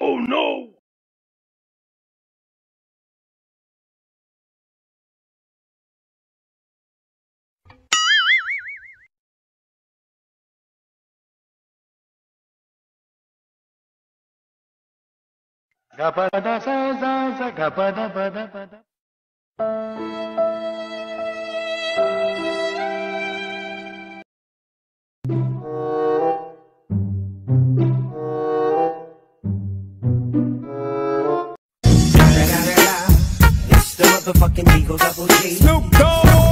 Oh no! Gapada sa sa sa gapada pada pada. Thank you. motherfucking Eagles Double G. Snoop Dogg.